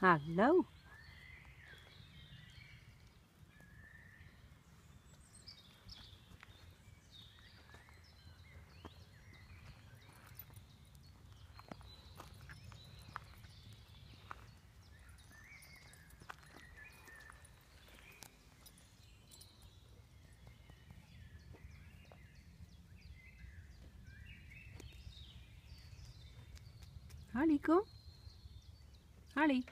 Hello. Harley, kom. Harley.